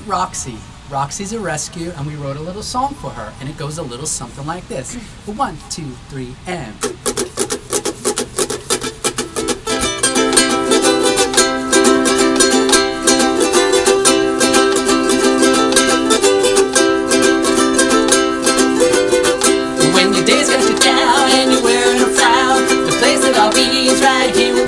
Roxi. Roxi's a rescue, and we wrote a little song for her, and it goes a little something like this. One, two, three, and. When your days got you down and you're wearing a frown, the place that I'll be is right here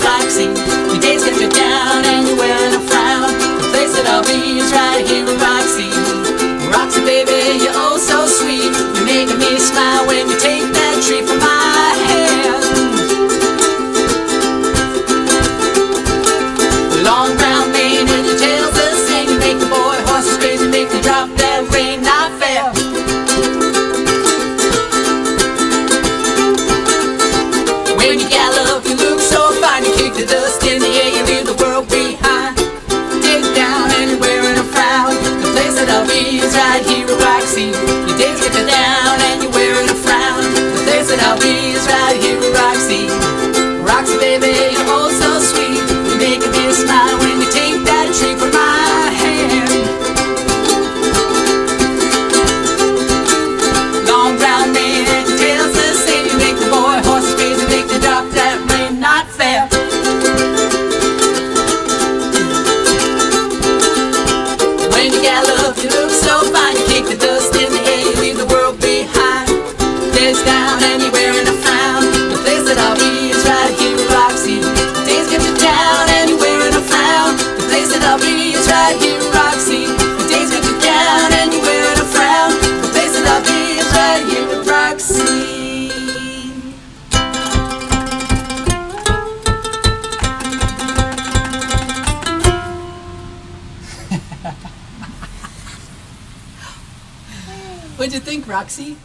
You gallop, you look so fine. You kick the dust in the air, you leave the world behind. Dig down and you're wearing a frown. The place that I'll be is right here at Roxi. Your days get you down and you're wearing a frown. The place that I'll be is right here at Roxi. Roxi, baby, you're When you gallop, you look so fine. You kick the dust What'd you think, Roxi?